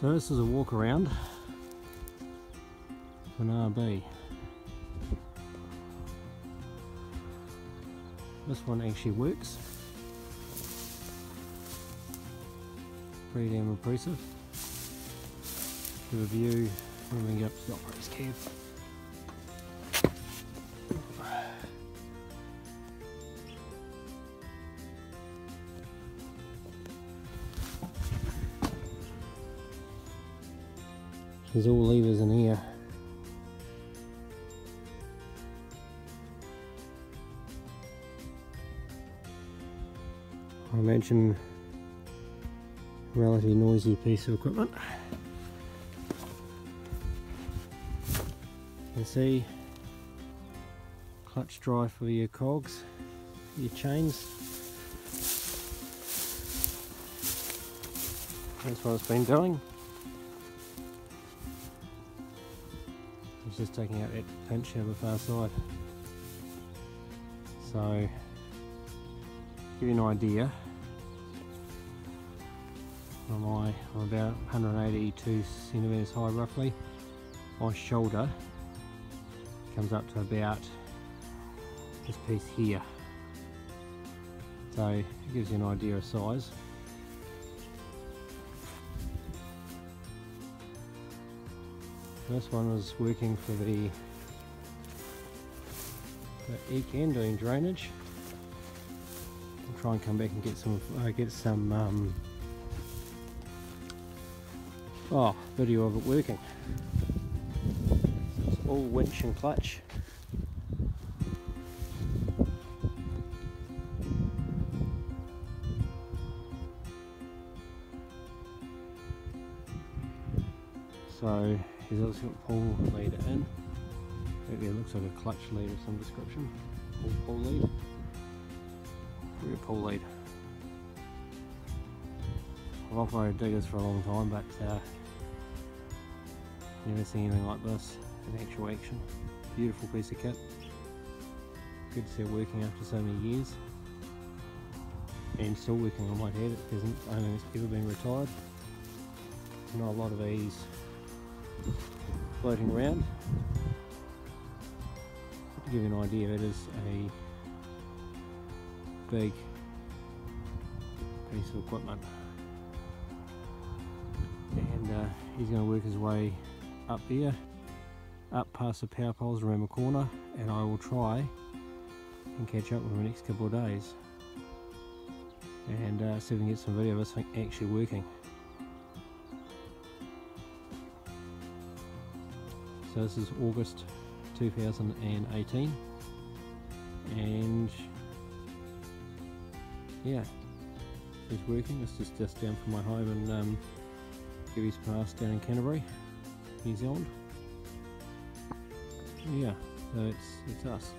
So this is a walk around of an RB. This one actually works. Pretty damn impressive. A view when we get up to the operator's cab. There's all levers in here. I imagine relatively noisy piece of equipment. You see clutch drive for your cogs, your chains. That's what it's been doing. It's just taking out that pinch out the far side. So, give you an idea, am I? I'm about 182 centimeters high roughly. My shoulder comes up to about this piece here. So it gives you an idea of size. This one was working for the, the Ecan doing drainage. I'll try and come back and get some uh, get some um, oh video of it working. It's all winch and clutch. So he's also got pull leader in. Maybe it looks like a clutch lead of some description. Pull pull lead. Rear pull lead. I've operated diggers for a long time but uh, never seen anything like this in actual action. Beautiful piece of kit. Good to see it working after so many years. And still working, on might add. It hasn't, I don't think it's ever been retired. Not a lot of these floating around. To give you an idea, it is a big piece of equipment. And uh, he's going to work his way up there, up past the power poles around the corner, and I will try and catch up with him the next couple of days and uh, see if we can get some video of us actually working. So this is August 2018 and yeah it's working. This is just down from my home in um, Gebbies Pass down in Canterbury, New Zealand. Yeah, so it's, it's us.